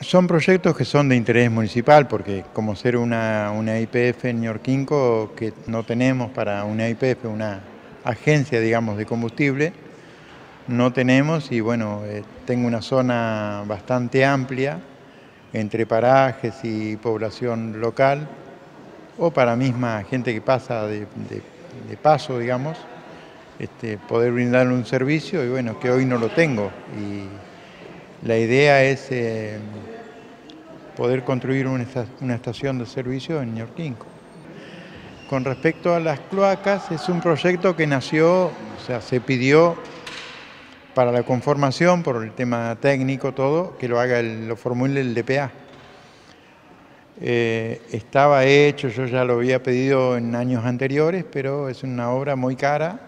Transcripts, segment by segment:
Son proyectos que son de interés municipal, porque como ser una, una IPF en Ñorquinco, que no tenemos para una IPF, una agencia, digamos, de combustible, no tenemos y bueno, eh, tengo una zona bastante amplia entre parajes y población local, o para misma gente que pasa de, paso, digamos, este, poder brindarle un servicio y bueno, que hoy no lo tengo. Y la idea es... Eh, poder construir una estación de servicio en Ñorquinco. Con respecto a las cloacas, es un proyecto que nació, o sea, se pidió para la conformación, por el tema técnico, todo, que lo haga, lo formule el DPA. Eh, estaba hecho, yo ya lo había pedido en años anteriores, pero es una obra muy cara,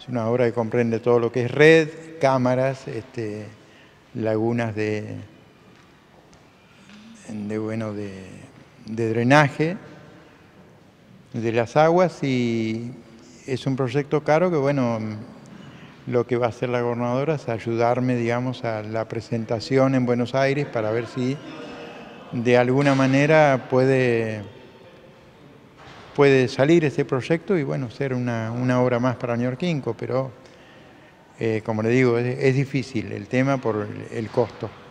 es una obra que comprende todo lo que es red, cámaras, este, lagunas de, bueno, de, drenaje de las aguas y es un proyecto caro que bueno, lo que va a hacer la gobernadora es ayudarme, digamos, a la presentación en Buenos Aires para ver si de alguna manera puede, puede salir ese proyecto y bueno, ser una, obra más para Ñorquinco, pero eh, como le digo, es, es difícil el tema por el costo.